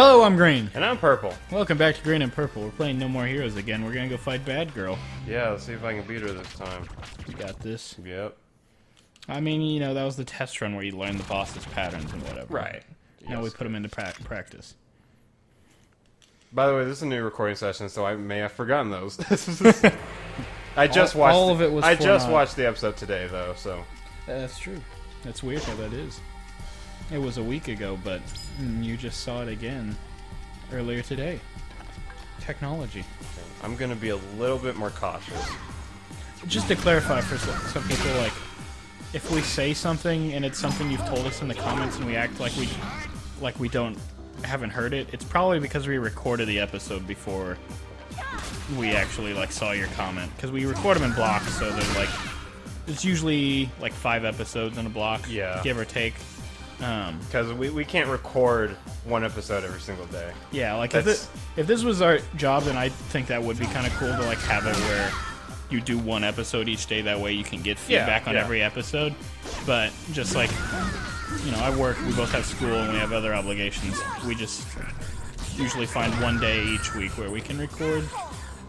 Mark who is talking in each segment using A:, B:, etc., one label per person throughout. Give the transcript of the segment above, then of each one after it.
A: Hello, I'm Green.
B: And I'm purple.
A: Welcome back to Green and Purple. We're playing No More Heroes again. We're gonna go fight Bad Girl.
B: Yeah, let's see if I can beat her this time.
A: We got this.
B: Yep.
A: I mean, you know, that was the test run where you learn the boss's patterns and whatever.
B: Right.
A: Now we put them into pra- practice.
B: By the way, this is a new recording session, so I may have forgotten those. I just
A: All-
B: watched.
A: all of it was
B: I just
A: not-
B: watched the episode today, though. So
A: That's true. That's weird how that is. It was a week ago, but mm, you just saw it again earlier today. Technology.
B: I'm gonna be a little bit more cautious.
A: Just to clarify for some, some people, like, if we say something and it's something you've told us in the comments and we act like we, like we don't, haven't heard it, it's probably because we recorded the episode before we actually like saw your comment because we record them in blocks, so they're like, it's usually like five episodes in a block,
B: Yeah.
A: give or take. Um,
B: Because we, we can't record one episode every single day.
A: Yeah, like if, it, if this was our job, then I think that would be kind of cool to like have it where you do one episode each day. That way you can get
B: Yeah,
A: feedback on
B: yeah.
A: every episode. But just like you know, I work. We both have school and we have other obligations. We just usually find one day each week where we can record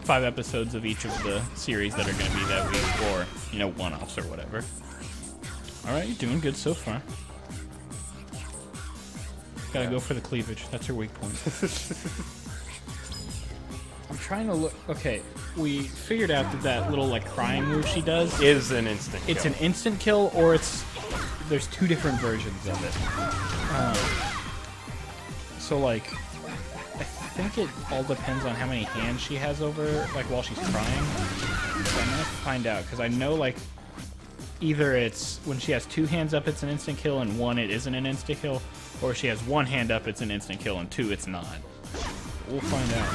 A: five episodes of each of the series that are going to be that week, or you know, one-offs or whatever. All right, you're doing good so far. Gotta go for the cleavage. That's her weak point. I'm trying to look. Okay, we figured out that that little like crying move she does.
B: Is an instant.
A: It's
B: kill.
A: an instant kill, or it's there's two different versions of it. Um, so like, I think it all depends on how many hands she has over, like while she's crying. So I'm gonna find out because I know like either it's when she has two hands up, it's an instant kill, and one it isn't an instant kill, or she has one hand up, it's an instant kill, and two it's not. We'll find out.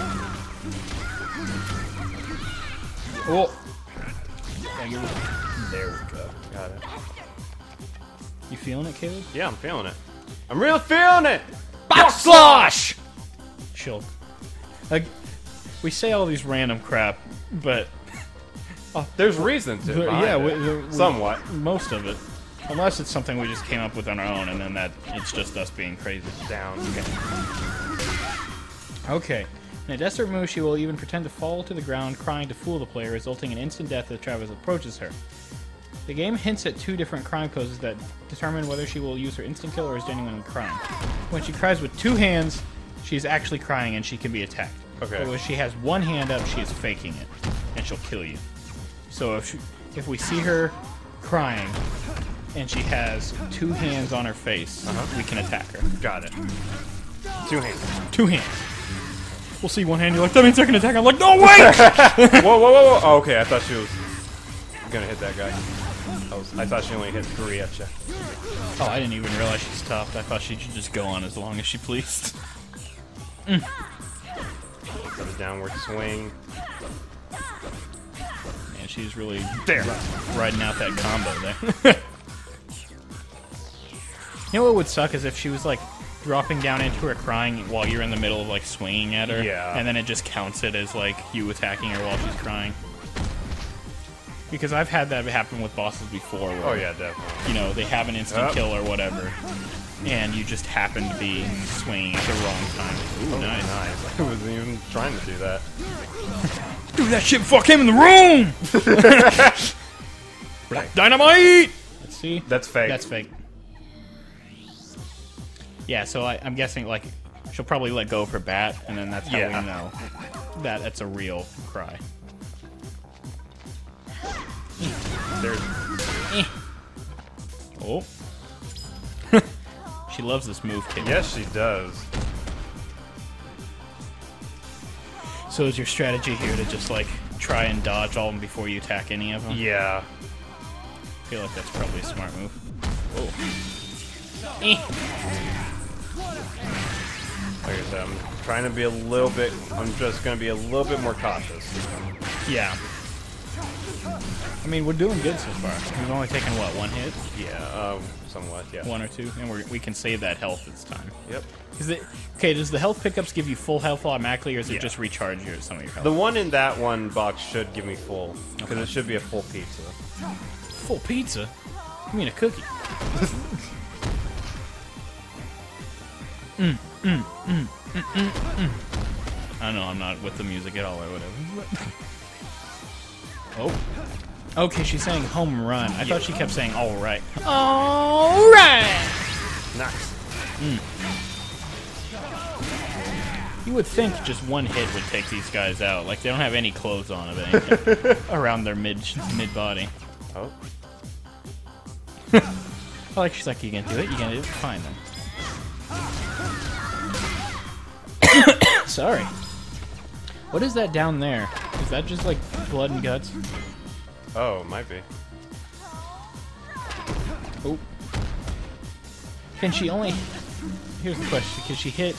A: Oh. Yeah, it- There we go.
B: Got it.
A: You feeling it, Caleb?
B: Yeah, I'm feeling it. I'm real feeling it.
A: Box slosh! Chill. Like, we say all these random crap, but oh,
B: There's reason to.
A: Yeah,
B: it.
A: we- we-
B: somewhat
A: most of it. Unless it's something we just came up with on our own, and then that it's just us being crazy.
B: down.
A: Okay. In a desperate move, she will even pretend to fall to the ground, crying to fool the player, resulting in instant death as Travis approaches her. The game hints at two different crying poses that determine whether she will use her instant kill or is genuinely crying. When she cries with two hands, she's actually crying and she can be attacked.
B: Okay.
A: But when she has one hand up, she is faking it, and she'll kill you. So if she, if we see her crying and she has two hands on her face, uh-huh. we can attack her.
B: Got it. Two hands.
A: Two hands. We'll see one hand. You're like, that means I can attack. I'm like, no, wait!
B: whoa, whoa, whoa, whoa! Oh, okay, I thought she was gonna hit that guy. I, was, I thought she only hit three at you.
A: oh, I didn't even realize she's stopped. I thought she should just go on as long as she pleased. Mm.
B: Got a downward swing.
A: Man, she's really there riding out that combo there. you know what would suck is if she was like dropping down into her crying while you're in the middle of like swinging at her,
B: Yeah.
A: and then it just counts it as like you attacking her while she's crying. Because I've had that happen with bosses before. Where,
B: Oh yeah, definitely.
A: you know, they have an instant
B: Yep.
A: kill or whatever, and you just happen to be swinging at the wrong time. Ooh,
B: Oh,
A: nice.
B: nice. I wasn't even trying to do that.
A: Dude, that shit before I came in the room! Black dynamite! Let's see.
B: That's fake.
A: That's fake. Yeah, so I, I'm guessing, like, she'll probably let go of her bat, and then that's how
B: Yeah.
A: we know that it's a real cry.
B: There's
A: Oh. she loves this move, kid.
B: yes, she does.
A: So is your strategy here to just, like, try and dodge all of them before you attack any of them?
B: Yeah.
A: I feel like that's probably a smart move. Oh. Eh.
B: Like I said, I'm trying to be a little bit. I'm just gonna be a little bit more cautious.
A: Yeah. I mean, we're doing good so far. We've only taken, what, one hit?
B: Yeah. Um. Somewhat. Yeah.
A: One or two? And we're, we can save that health this time.
B: Yep.
A: Is it okay? Does the health pickups give you full health automatically, or is it just recharge your some of your health?
B: The one in that one box should give me full because it should be a full pizza.
A: full pizza? You mean a cookie? mm, mm, mm. I know I'm not with the music at all or whatever. oh. Okay, she's saying home run. I thought she kept saying all right. All right.
B: Nice. Hmm.
A: You would think just one hit would take these guys out. Like they don't have any clothes on of anything around their mid mid body.
B: Oh.
A: I like she's like, you gonna do it? You gonna do it? Fine then. Sorry. What is that down there? Is that just like blood and guts?
B: Oh, might be.
A: Oh. Can she only? Here's the question: Can she hit?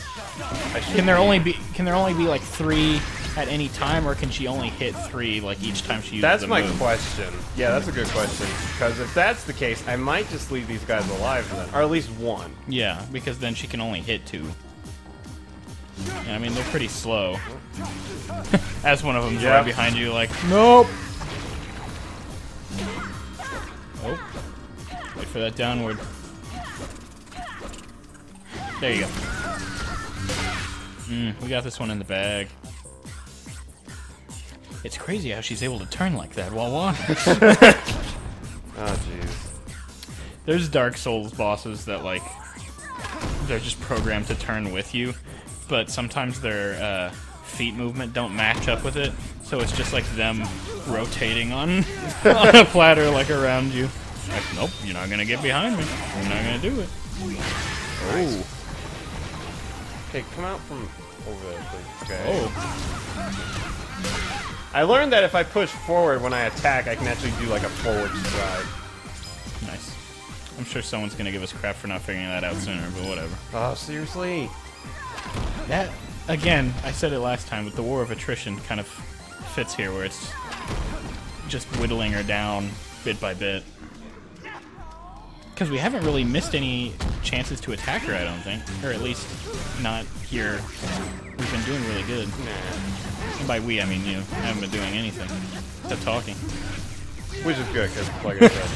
A: Can there only be? Can there only be like three at any time, or can she only hit three like each time she uses?
B: That's my
A: move?
B: question. Yeah, that's a good question. Because if that's the case, I might just leave these guys alive then, or at least one.
A: Yeah, because then she can only hit two. Yeah, I mean they're pretty slow. As one of them's
B: Yeah.
A: right behind you, like nope. Oh, wait for that downward. There you go. Mm, we got this one in the bag. It's crazy how she's able to turn like that while on.
B: Oh, jeez.
A: There's Dark Souls bosses that like they're just programmed to turn with you, but sometimes their uh, feet movement don't match up with it, so it's just like them rotating on on a platter like around you. Like, nope, you're not gonna get behind me. You're not gonna do it. Oh,
B: Okay, come out from over there, please. Okay.
A: oh,
B: I learned that if I push forward when I attack, I can actually do like a forward stride.
A: nice. I'm sure someone's gonna give us crap for not figuring that out sooner, but whatever.
B: Oh, seriously?
A: That again, I said it last time, but the war of attrition kind of fits here, where it's just whittling her down bit by bit. Because we haven't really missed any chances to attack her, I don't think, or at least not here. We've been doing really good. And by we, I mean you. I haven't been doing anything except talking.
B: Which is good, because like I said,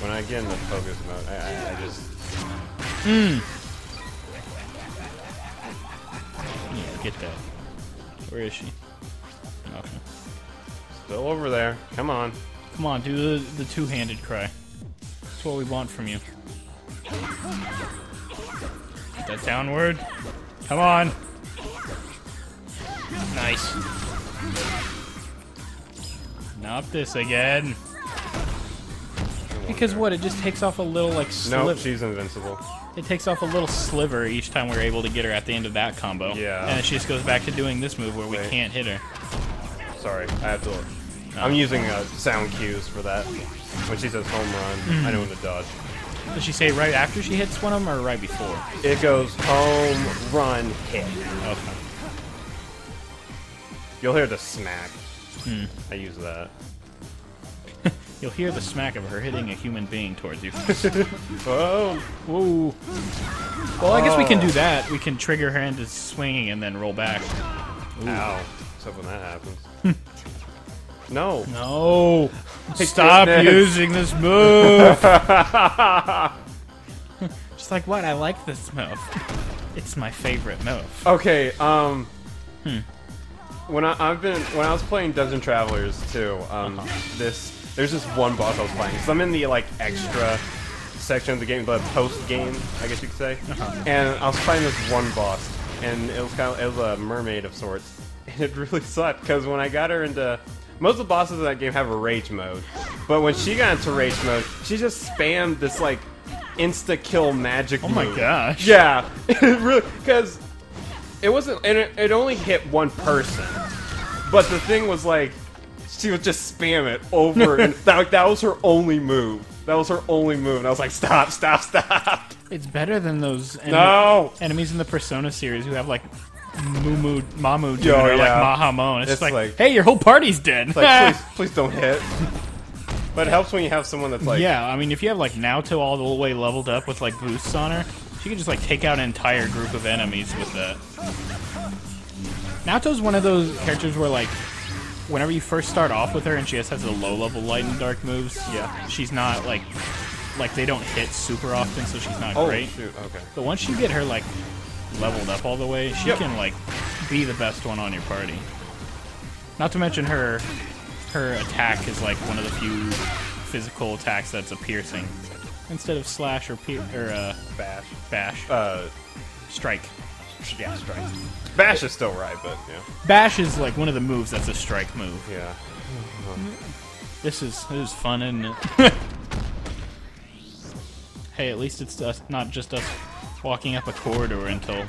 B: when I get in the focus mode, I, I, I just...
A: Yeah, get that. Where is she? Okay.
B: Still over there. Come on.
A: Come on, do the, the two-handed cry. That's what we want from you. Get that downward. Come on. Nice. Not this again. Because what? It just takes off a little like
B: Nope,
A: sliver.
B: she's invincible.
A: It takes off a little sliver each time we're able to get her at the end of that combo.
B: Yeah.
A: And then she just goes back to doing this move where we
B: Wait.
A: can't hit her.
B: Sorry, I have to. I'm using uh, sound cues for that. When she says home run, I know when to dodge.
A: Does she say right after she hits one of them or right before?
B: It goes home run hit.
A: Okay.
B: You'll hear the smack.
A: Hmm.
B: I use that.
A: You'll hear the smack of her hitting a human being towards you.
B: Oh,
A: Whoa. Well, I guess we can do that. We can trigger her into swinging and then roll back.
B: ow! Except when that happens. no.
A: No. Stop using this move. Just like what? I like this move. It's my favorite move.
B: Okay. Um.
A: Hmm.
B: When I, I've been when I was playing Dungeon Travelers 2, um,
A: Uh-huh.
B: this there's this one boss I was playing. So I'm in the like extra section of the game, the post game, I guess you could say.
A: Uh-huh.
B: And I was fighting this one boss, and it was kind of it was a mermaid of sorts, and it really sucked because when I got her into most of the bosses in that game have a rage mode, but when she got into rage mode, she just spammed this like insta kill magic.
A: Oh my
B: move.
A: gosh.
B: Yeah, it really because it wasn't, and it, it only hit one person. But the thing was like, she would just spam it over, and that, that was her only move. That was her only move, and I was like, stop, stop, stop.
A: It's better than those enemy-
B: No.
A: enemies in the Persona series who have like Mumu, Mamu dude,
B: Yo,
A: or like
B: yeah.
A: Mahamaon. It's,
B: It's
A: like,
B: like-
A: hey, your whole party's dead.
B: Like, please, please don't hit. But it helps when you have someone that's like,
A: yeah, I mean, if you have like Naoto all the way leveled up with like boosts on her, she can just like take out an entire group of enemies with that. Naoto's one of those characters where like, whenever you first start off with her and she just has the low level light and dark moves,
B: Yeah.
A: she's not like, like they don't hit super often, so she's not
B: oh
A: great.
B: shoot, okay.
A: But once you get her like leveled up all the way, she
B: Yep.
A: can like be the best one on your party. Not to mention her her attack is like one of the few physical attacks that's a piercing instead of slash or pier- or uh,
B: Bash.
A: bash.
B: Uh,
A: strike.
B: Yeah, strike. Bash is still right, but yeah.
A: Bash is like one of the moves that's a strike move.
B: Yeah. Mm-hmm.
A: This is this is fun, isn't it? hey, at least it's us, not just us walking up a corridor until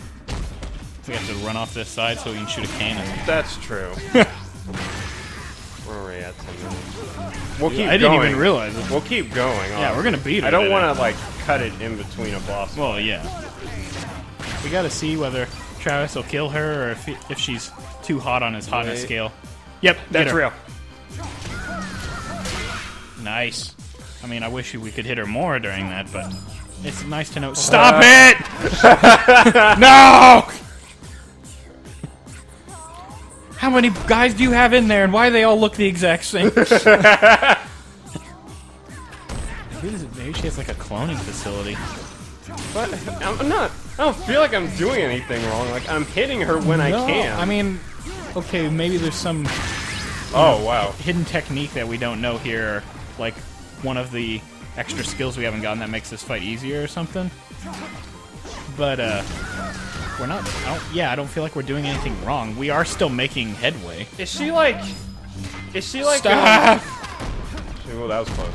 A: we have to run off this side so we can shoot a cannon.
B: That's true. Where are we at? 10 minutes. We'll keep
A: I didn't
B: going.
A: even realize it.
B: We'll keep going.
A: Yeah, we're gonna beat her
B: I don't want to like cut it in between a boss.
A: Well, yeah. We gotta see whether Travis will kill her or if, he, if she's too hot on his hotness
B: Wait.
A: scale. Yep,
B: That's real.
A: Nice. I mean, I wish we could hit her more during that, but it's nice to know. Stop uh, it! no! How many guys do you have in there, and why do they all look the exact same? Maybe she has like a cloning facility.
B: But I'm not. I don't feel like I'm doing anything wrong. Like I'm hitting her when I
A: No,
B: can.
A: I mean, okay, maybe there's some
B: oh wow.
A: hidden technique that we don't know here, like one of the extra skills we haven't gotten that makes this fight easier or something. But uh, we're not. I don't, yeah, I don't feel like we're doing anything wrong. We are still making headway.
B: Is she like? Is she like?
A: Stop!
B: Um, well, that was close.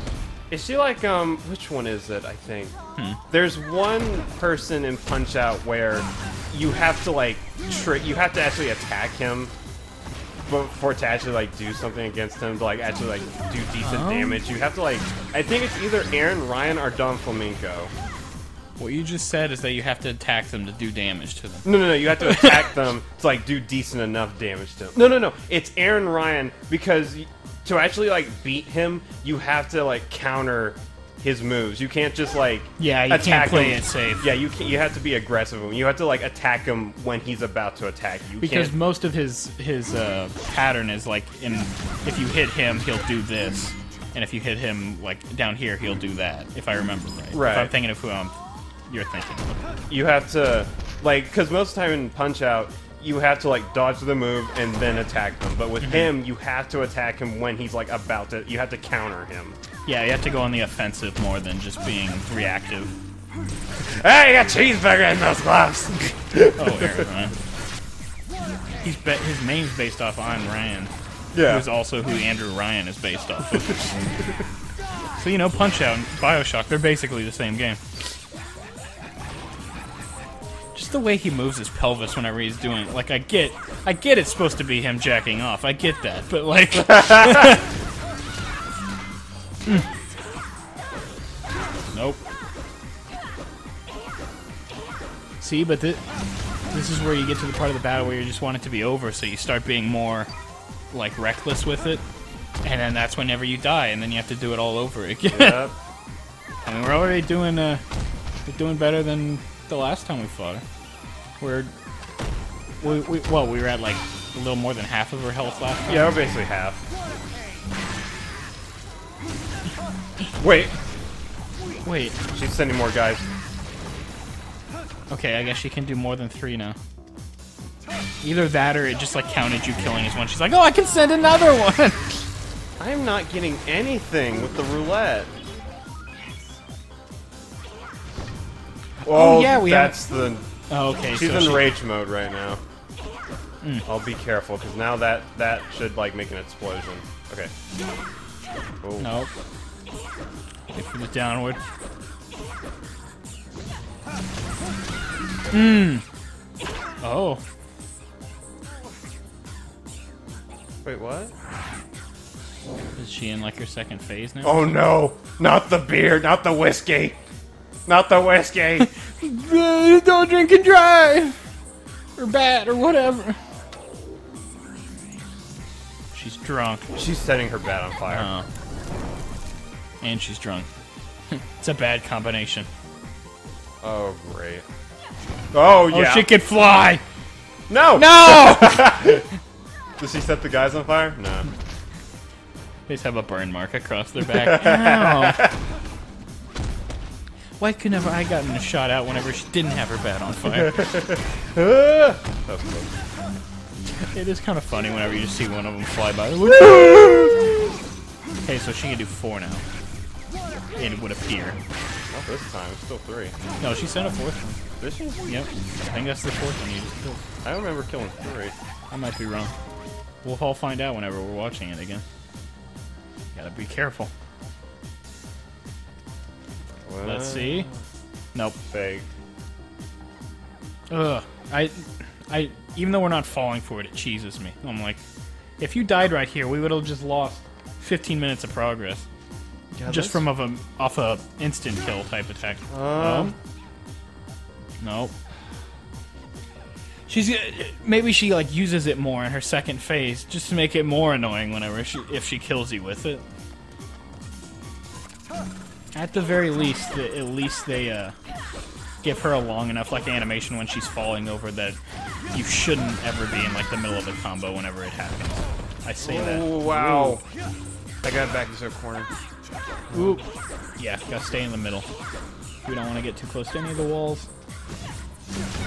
B: Is she like um? Which one is it? I think
A: Hmm.
B: there's one person in Punch Out where you have to like trick. You have to actually attack him. But for to actually like do something against him to like actually like do decent
A: Oh.
B: damage, you have to like I think it's either Aran Ryan or Don Flamenco.
A: What you just said is that you have to attack them to do damage to them.
B: No, no, no. You have to attack them to like do decent enough damage to them. No, no, no. It's Aran Ryan because to actually like beat him, you have to like counter his moves. You can't just like
A: Yeah, you can't play
B: him.
A: it safe.
B: Yeah, you can, You have to be aggressive. You have to like attack him when he's about to attack you. You
A: Because
B: can't-
A: most of his his uh, pattern is like in if you hit him, he'll do this, and if you hit him like down here, he'll do that. If I remember right.
B: Right.
A: If I'm thinking of who I'm, you're thinking. of.
B: you have to like because most of the time in Punch Out. You have to like dodge the move and then attack them, but with
A: Mm-hmm.
B: him, you have to attack him when he's like about to. You have to counter him.
A: Yeah, you have to go on the offensive more than just being reactive.
B: Hey, you got cheeseburger in those gloves.
A: Oh, Aran Ryan. He's be- his name's based off Ayn Rand,
B: Yeah.
A: who's also who Andrew Ryan is based off of. so you know, Punch Out and Bioshock, they're basically the same game. Just the way he moves his pelvis whenever he's doing it. Like I get I get it's supposed to be him jacking off. I get that. But like Nope. See, but thi- this is where you get to the part of the battle where you just want it to be over, so you start being more like reckless with it, and then that's whenever you die, and then you have to do it all over again.
B: Yep.
A: I mean, we're already doing uh, doing better than the last time we fought her. We're we, we well, we were at like a little more than half of her health last time.
B: Yeah, we're basically half. Wait,
A: Wait,
B: she's sending more guys.
A: okay, I guess she can do more than three now. Either that, or it just like counted you killing as one. She's like, oh, I can send another one.
B: I am not getting anything with the roulette.
A: Oh, yeah, we have-
B: that's the.
A: Oh, okay,
B: She's
A: so
B: in
A: she-
B: rage mode right now. I'll be careful because now that that should like make an explosion. Okay. Oh.
A: Nope. Wait for the downward. Mmm. Oh.
B: Wait, what?
A: Is she in like her second phase now?
B: Oh no! Not the beer! Not the whiskey! Not the whiskey!
A: Don't drink and drive! Or bat, or whatever. She's drunk.
B: She's setting her bat on fire.
A: Oh. And she's drunk. it's a bad combination.
B: Oh great. Oh, oh yeah.
A: Oh, she can fly!
B: no!
A: No!
B: Does she set the guys on fire? No.
A: They just have a burn mark across their back. Ow. Why could never I gotten a shot out whenever she didn't have her bat on fire?
B: That was close.
A: it is kind of funny whenever you just see one of them fly by. okay, so she can do four now. And it would appear.
B: Not this time. it's Still three.
A: No, she sent a fourth one.
B: Did she?
A: Yep. I think that's the fourth one you just killed.
B: I don't remember killing three.
A: I might be wrong. We'll all find out whenever we're watching it again. Gotta be careful. Let's see. Nope.
B: Fake.
A: Ugh. I, I. Even though we're not falling for it, it cheeses me. I'm like, if you died right here, we would have just lost 15 minutes of progress just from of a off a instant kill type attack.
B: Um.
A: Nope. She's uh, maybe she like uses it more in her second phase just to make it more annoying whenever she if she kills you with it. At the very least, at least they uh, give her a long enough like animation when she's falling over that you shouldn't ever be in like the middle of a combo whenever it happens. I say that.
B: Oh, wow. I got back into a corner.
A: Oop. Yeah, gotta stay in the middle. We don't want to get too close to any of the walls.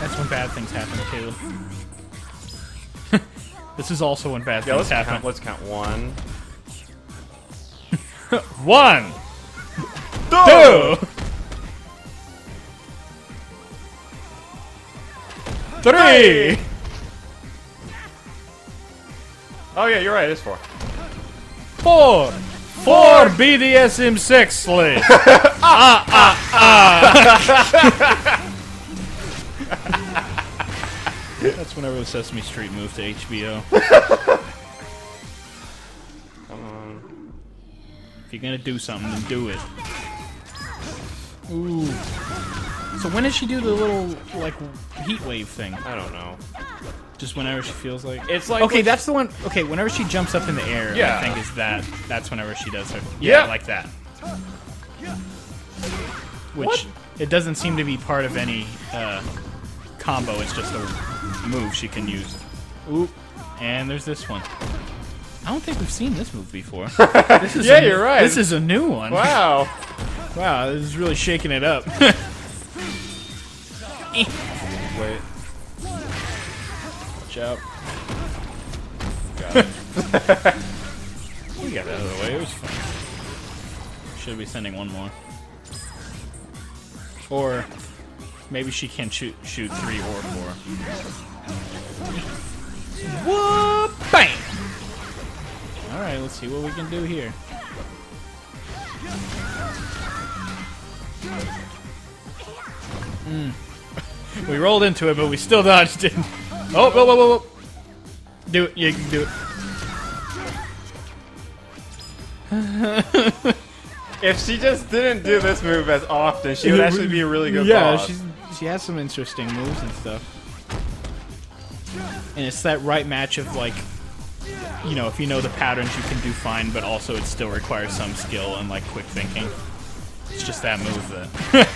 A: That's when bad things happen, too. this is also when bad
B: Yeah,
A: things
B: let's count.
A: happen.
B: Let's count one.
A: One,
B: Two.
A: two, three.
B: Oh yeah, you're right. It's four.
A: Four. Four BDSM sex slaves. ah, ah, ah. That's whenever the Sesame Street moved to HBO.
B: Come on.
A: If you're gonna do something, then do it. Ooh. So when does she do the little, like, heat wave thing?
B: I don't know.
A: Just whenever she feels like...
B: It's like
A: Okay, that's the one... Okay, whenever she jumps up in the air,
B: Yeah.
A: I think is that... That's whenever she does her... Yeah,
B: Yeah.
A: like that. Which, it doesn't seem to be part of any uh, combo, it's just a move she can use. Ooh. And there's this one. I don't think we've seen this move before. This is
B: Yeah,
A: a-
B: you're right.
A: This is a new one.
B: Wow.
A: Wow, this is really shaking it up.
B: Wait.
A: Watch out. Got it. we got out of the way. It was fun. Should be sending one more. Or maybe she can shoot shoot three or four. Whoop! Bang! Alright, let's see what we can do here. Mm. We rolled into it, but we still dodged it. Oh, whoa, whoa, whoa, whoa. Do it. Yeah, you can do it.
B: If she just didn't do this move as often, she would actually be a really good
A: yeah,
B: boss.
A: she's she has some interesting moves and stuff. And it's that right match of like, you know, if you know the patterns, you can do fine, but also it still requires some skill and like quick thinking. It's just that move that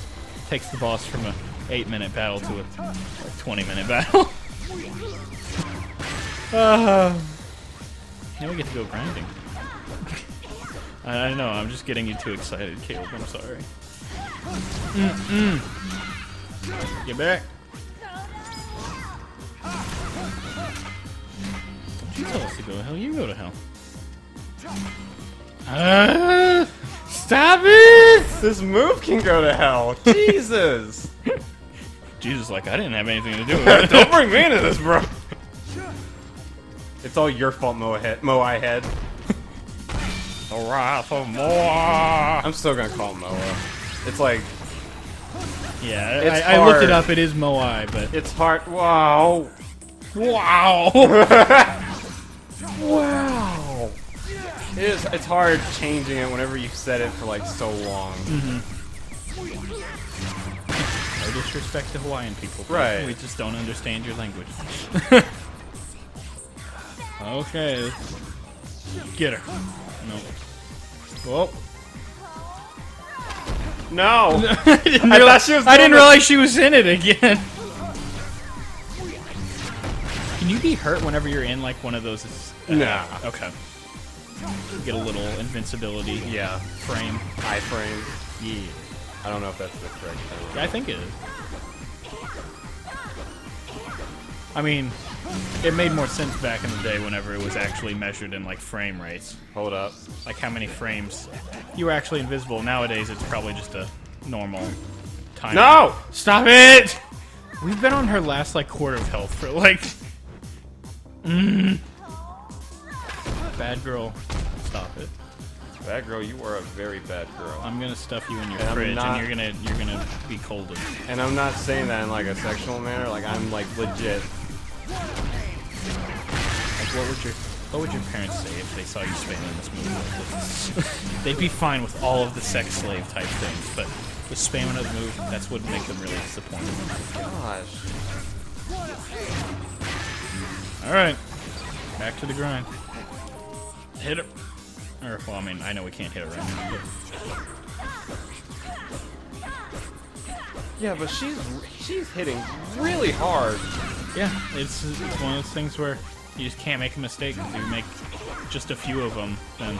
A: takes the boss from a eight minute battle to a twenty minute battle. uh, now we get to go grinding. I, know, I'm just getting you too excited, Caleb. I'm sorry. Mm-mm. Get back. You tell us to go to hell, you go to hell. Uh, stop it!
B: This move can go to hell. Jesus.
A: Jesus, like, I didn't have anything to do with it.
B: Don't bring me into this, bro. It's all your fault, Moai head. Moai head.
A: The wrath of more.
B: I'm still gonna call it Moa. It's like
A: Yeah,
B: It's
A: I, I looked it up. It is Moai, but
B: it's hard. Wow.
A: wow.
B: Wow. It is. It's hard changing it whenever you've said it for like so long. Mm-hmm.
A: no disrespect to Hawaiian people. but
B: Right.
A: We just don't understand your language. okay. Get her. No. Whoa.
B: No.
A: I didn't, realize,
B: thought she was
A: I didn't realize she was in it again. You be hurt whenever you're in like one of those? uh,
B: Nah.
A: Okay. Get a little invincibility
B: yeah.
A: frame.
B: I-frame.
A: Yeah.
B: I don't know if that's the correct term.
A: I think it is. I mean, it made more sense back in the day whenever it was actually measured in like frame rates,
B: Hold up.
A: like how many frames you were actually invisible. Nowadays, it's probably just a normal time.
B: No!
A: Stop it! We've been on her last like quarter of health for like. Mm. Bad girl. Stop it.
B: Bad girl, you are a very bad girl.
A: I'm gonna stuff you in your
B: And
A: fridge,
B: not-
A: and you're gonna you're gonna be colded.
B: And I'm not saying that in like a sexual manner. Like I'm like legit.
A: Like, what would your what would your parents say if they saw you spamming this movie like this? They'd be fine with all of the sex slave type things, but with spamming of the move, that's what would make them really disappointed.
B: Gosh.
A: All right, back to the grind. Hit her. Or, well, I mean, I know we can't hit her right now,
B: Yeah, but she's she's hitting really hard.
A: yeah, it's, it's one of those things where you just can't make a mistake. If you make just a few of them, then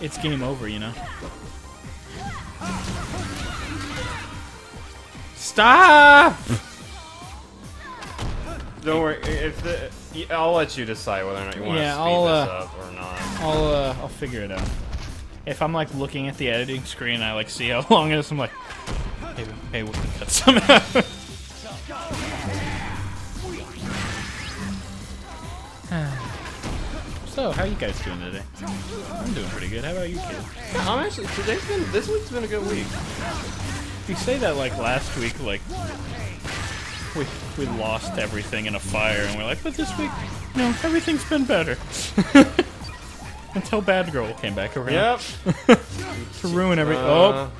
A: it's game over, you know. Stop!
B: Don't worry. If the, I'll let you decide whether or not you want
A: Yeah,
B: to speed
A: I'll,
B: this
A: uh,
B: up or not.
A: I'll uh, I'll figure it out. If I'm like looking at the editing screen, I like see how long it is. I'm like, hey, maybe we can cut some out. so, how you guys doing today? I'm doing pretty good. How about you, kid?
B: I'm actually today's been this week's been a good week.
A: You say that like last week, like we we lost everything in a fire, and we're like, but this week, no, everything's been better. Until Bad Girl came back around
B: Yep.
A: to ruin every.
B: Uh,
A: oh,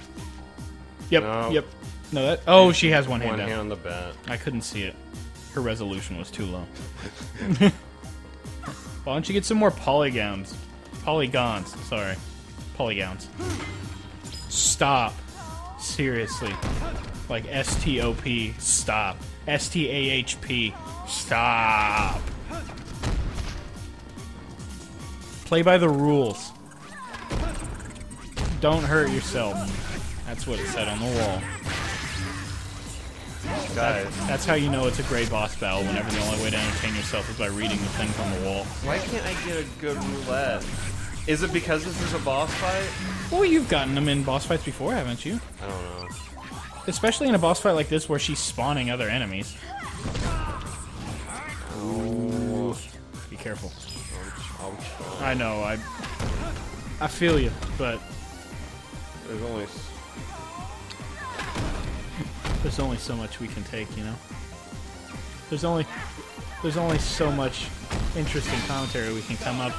A: Yep,
B: No.
A: yep. No, that. Oh, she has one hand
B: One
A: down.
B: hand on the bat.
A: I couldn't see it. Her resolution was too low. Why don't you get some more polygons? Polygons, sorry. Polygons. Stop. Seriously. Like S T O P. Stop. S T A H P. Stop. Play by the rules. Don't hurt yourself. That's what it said on the wall.
B: Guys,
A: That's how you know it's a great boss battle whenever the only way to entertain yourself is by reading the things on the wall.
B: why can't I get a good roulette? Is it because this is a boss fight?
A: Well, you've gotten them in boss fights before, haven't you?
B: I don't know.
A: Especially in a boss fight like this where she's spawning other enemies.
B: Oh,
A: Be careful.
B: ouch, ouch.
A: I know, I I feel you, but
B: There's only
A: there's only so much we can take, you know. There's only there's only so much interesting commentary we can come up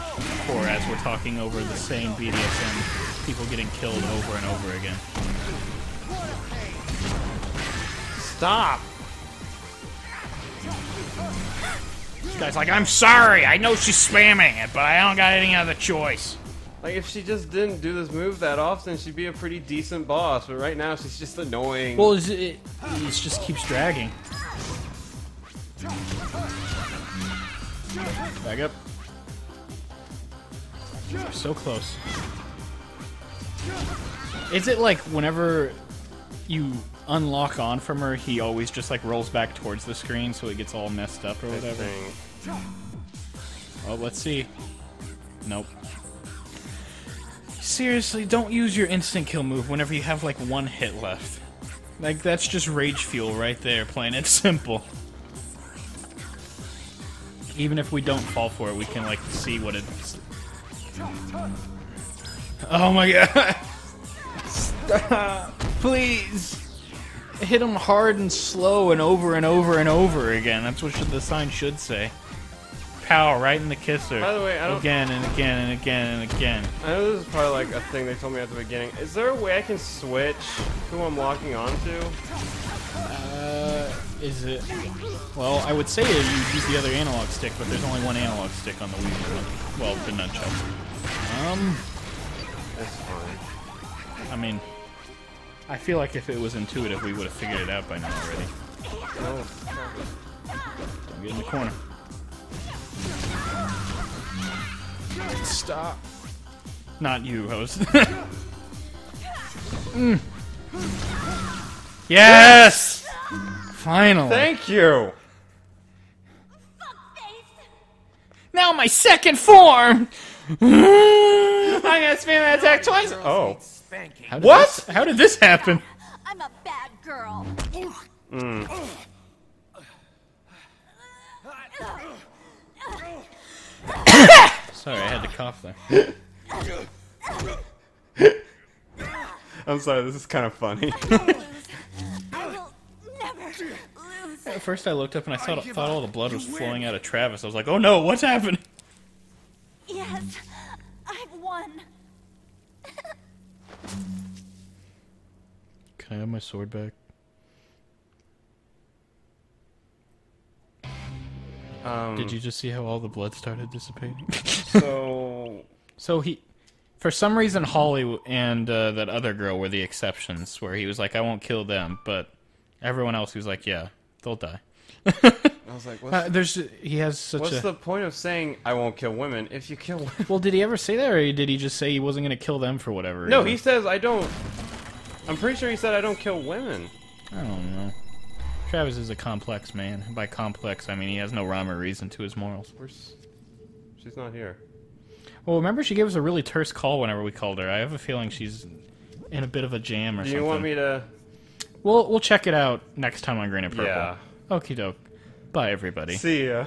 A: for as we're talking over the same BDSM people getting killed over and over again.
B: Stop.
A: This guy's like, I'm sorry, I know she's spamming it, but I don't got any other choice.
B: Like if she just didn't do this move that often, she'd be a pretty decent boss. But right now, she's just annoying.
A: Well, it's, it, it just keeps dragging. Back up. You're so close. Is it like whenever you unlock on from her, he always just like rolls back towards the screen so it gets all messed up or whatever? Oh, let's see. Nope. Seriously, don't use your instant kill move whenever you have like one hit left. Like that's just rage fuel right there, plain and simple. Even if we don't fall for it, we can like see what it's. Oh my god! Stop, please. Hit him hard and slow and over and over and over again. That's what should, the sign should say. Pow, right in the kisser.
B: By the way, I don't-
A: Again and again and again and again.
B: I know this is probably like a thing they told me at the beginning. Is there a way I can switch who I'm locking onto?
A: Uh, is it? Well, I would say you use the other analog stick, but there's only one analog stick on the Wii. one. Well, the nunchuck. Um,
B: That's fine.
A: I mean, I feel like if it was intuitive, we would have figured it out by now already.
B: No.
A: Don't get in the corner. Stop. Not you, host. mm. Yes! Finally.
B: Thank you.
A: now my second form!
B: I'm gonna spam that attack twice. Oh.
A: How
B: What?
A: This, how did this happen?
C: I'm a bad girl.
A: Sorry, I had to cough there.
B: I'm sorry. This is kind of funny.
C: I will never lose.
A: At first I looked up and I thought, thought all the blood was flowing out of Travis. I was like, oh no, what's happening?
C: Yes, I've won.
A: Can I have my sword back?
B: Um,
A: Did you just see how all the blood started dissipating?
B: So
A: so he, for some reason, Holly and uh, that other girl were the exceptions, where he was like, I won't kill them, but everyone else he was like, yeah, they'll die.
B: I was like, what's,
A: Uh, there's he has such
B: what's
A: a
B: the point of saying I won't kill women if you kill women?
A: well. Did he ever say that, or did he just say he wasn't going to kill them for whatever?
B: No,
A: reason?
B: he says I don't. I'm pretty sure he said I don't kill women.
A: I don't know. Travis is a complex man. By complex, I mean he has no rhyme or reason to his morals.
B: Where's? She's not here.
A: Well, remember she gave us a really terse call whenever we called her. I have a feeling she's in a bit of a jam or
B: Do
A: something.
B: you want me to?
A: We'll we'll check it out next time on Green and Purple.
B: Yeah.
A: Okie doke. Bye everybody.
B: See ya.